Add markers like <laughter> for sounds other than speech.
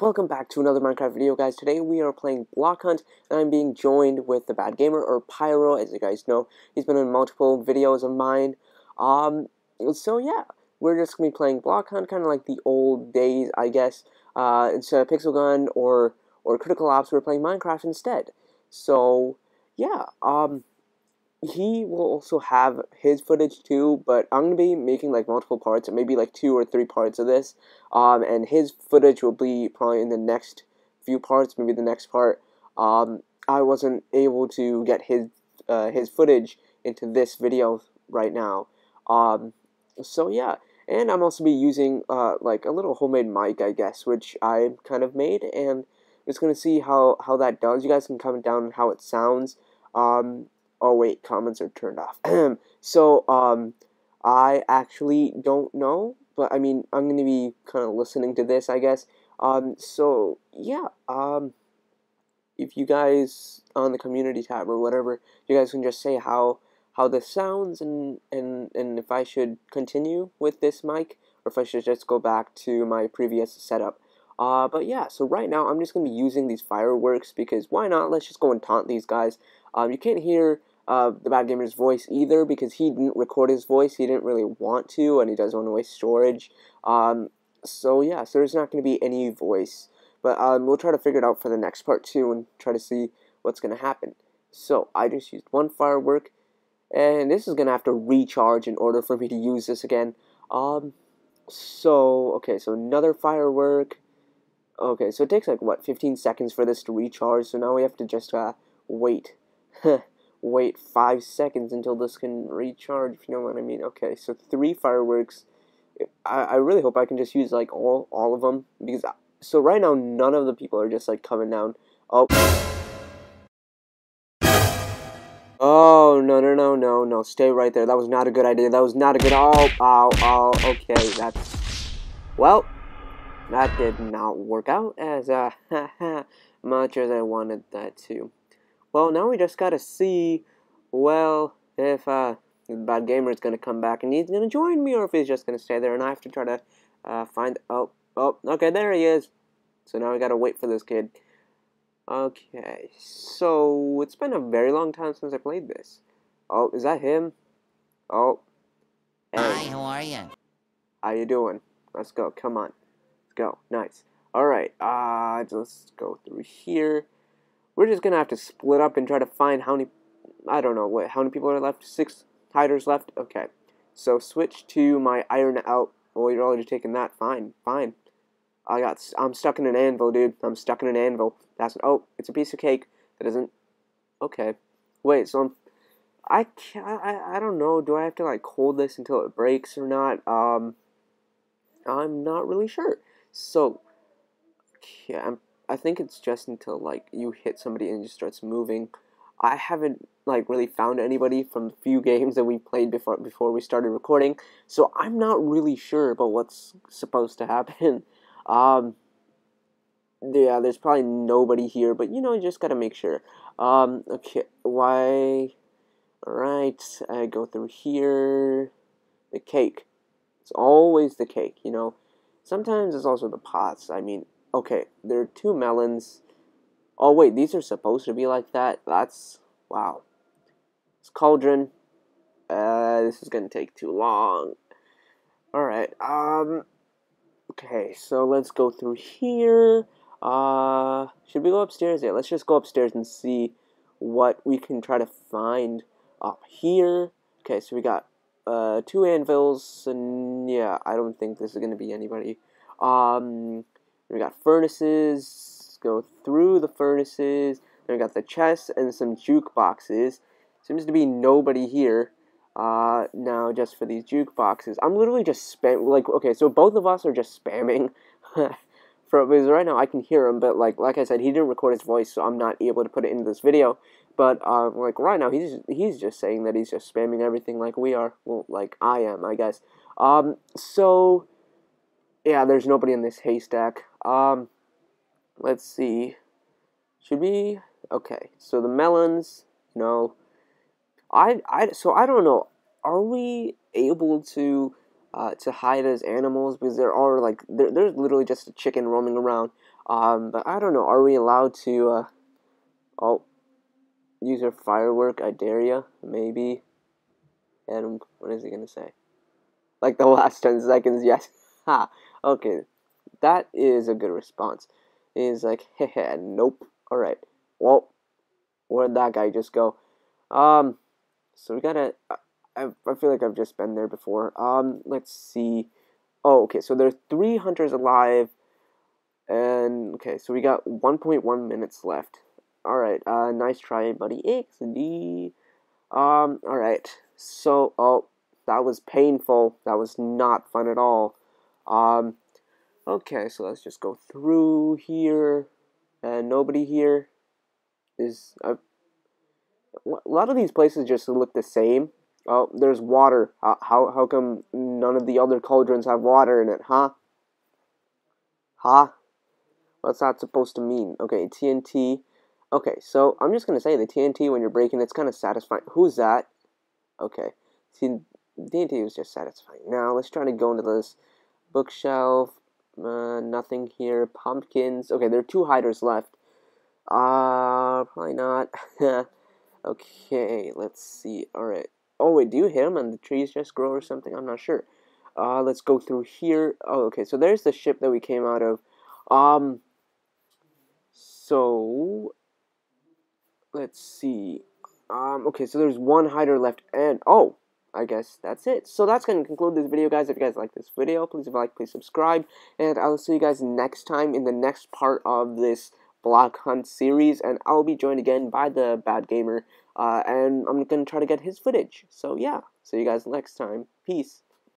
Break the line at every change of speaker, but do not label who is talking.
Welcome back to another Minecraft video, guys. Today we are playing Block Hunt, and I'm being joined with the Bad Gamer, or Pyro, as you guys know. He's been in multiple videos of mine. Um, so yeah, we're just going to be playing Block Hunt, kind of like the old days, I guess. Uh, instead of Pixel Gun or, or Critical Ops, we're playing Minecraft instead. So, yeah, um, he will also have his footage too, but I'm gonna be making like multiple parts, maybe like two or three parts of this. Um, and his footage will be probably in the next few parts, maybe the next part. Um, I wasn't able to get his uh, his footage into this video right now. Um, so yeah, and I'm also be using uh, like a little homemade mic, I guess, which I kind of made, and just gonna see how how that does. You guys can comment down how it sounds. Um, Oh wait, comments are turned off. <clears throat> so um, I actually don't know, but I mean I'm gonna be kind of listening to this, I guess. Um, so yeah, um, if you guys on the community tab or whatever, you guys can just say how how this sounds and and and if I should continue with this mic or if I should just go back to my previous setup. Uh, but yeah, so right now I'm just going to be using these fireworks because why not? Let's just go and taunt these guys. Um, you can't hear uh, the Bad Gamer's voice either because he didn't record his voice. He didn't really want to, and he doesn't want to waste storage. Um, so yeah, so there's not going to be any voice. But um, we'll try to figure it out for the next part too and try to see what's going to happen. So I just used one firework, and this is going to have to recharge in order for me to use this again. Um, so, okay, so another firework. Okay, so it takes like, what, 15 seconds for this to recharge, so now we have to just uh, wait. <laughs> wait five seconds until this can recharge, if you know what I mean. Okay, so three fireworks. I, I really hope I can just use like all all of them because I, so right now none of the people are just like coming down. Oh. Oh no no no no no! Stay right there. That was not a good idea. That was not a good. Oh oh oh. Okay, that's well. That did not work out as uh, <laughs> much as I wanted that to. Well, now we just gotta see, well, if uh, the bad gamer is gonna come back and he's gonna join me, or if he's just gonna stay there, and I have to try to uh, find. Oh, oh, okay, there he is. So now we gotta wait for this kid. Okay, so it's been a very long time since I played this. Oh, is that him? Oh.
Hey. Hi, how are you?
How you doing? Let's go. Come on. Let's go. Nice. All right. Uh, let's go through here. We're just gonna have to split up and try to find how many. I don't know what how many people are left. Six hiders left. Okay, so switch to my iron out. Oh, you're already taking that. Fine, fine. I got. I'm stuck in an anvil, dude. I'm stuck in an anvil. That's. Oh, it's a piece of cake. That isn't. Okay. Wait. So I'm. I can't. I, I don't know. Do I have to like hold this until it breaks or not? Um. I'm not really sure. So. Okay, I'm I think it's just until like you hit somebody and just starts moving. I haven't like really found anybody from the few games that we played before before we started recording, so I'm not really sure about what's supposed to happen. <laughs> Um, yeah, there's probably nobody here, but you know, you just gotta make sure. Um, okay, why? All right, I go through here. The cake. It's always the cake, you know. Sometimes it's also the pots. I mean, Okay, there are two melons. Oh wait, these are supposed to be like that? That's... wow. It's cauldron. Uh, this is gonna take too long. Alright, um... Okay, so let's go through here. Uh, should we go upstairs? Yeah, let's just go upstairs and see what we can try to find up here. Okay, so we got uh, two anvils, and yeah, I don't think this is going to be anybody. Um, we got furnaces, go through the furnaces. Then we got the chests and some jukeboxes. Seems to be nobody here. Uh, now just for these jukeboxes. I'm literally just spam like okay, so both of us are just spamming. <laughs> for because right now I can hear him, but like like I said, he didn't record his voice, so I'm not able to put it into this video. But uh, like right now, he's he's just saying that he's just spamming everything like we are. Well, like I am, I guess. Um, so yeah, there's nobody in this haystack. Um, let's see. Should we? Okay, so the melons, know, I, I, so I don't know. Are we able to uh, to hide as animals because there are like there, there's literally just a chicken roaming around. Um, but I don't know. Are we allowed to? Uh, oh, use your firework. I dare you. Maybe. And what is he gonna say? Like the <laughs> last ten seconds. Yes. <laughs> Ha. Okay. That is a good response. He's like, <laughs> heh nope. All right. Well, where'd that guy just go? Um. So we gotta. I, I feel like I've just been there before. Um, let's see. Oh, okay. So there's three hunters alive, and okay. So we got 1.1 minutes left. All right. Uh, nice try, buddy. XD. Um. All right. So, oh, that was painful. That was not fun at all. Um. Okay. So let's just go through here, and nobody here is. Uh, a lot of these places just look the same. Oh, there's water. How, how, how come none of the other cauldrons have water in it, huh? Huh? What's that supposed to mean? Okay, TNT. Okay, so I'm just going to say the TNT, when you're breaking, it's kind of satisfying. Who's that? Okay. See, TNT was just satisfying. Now, let's try to go into this bookshelf. Uh, nothing here. Pumpkins. Okay, there are two hiders left. Uh, probably not. <laughs> okay, let's see. Alright. Oh wait, do you hit them and the trees just grow or something? I'm not sure. Uh, let's go through here. Oh, okay. So there's the ship that we came out of. Um. So let's see. Um. Okay. So there's one hider left, and oh, I guess that's it. So that's going to conclude this video, guys. If you guys like this video, please like, please subscribe, and I'll see you guys next time in the next part of this Block Hunt series, and I'll be joined again by the Bad Gamer, uh, and I'm gonna try to get his footage. So yeah, see you guys next time. Peace.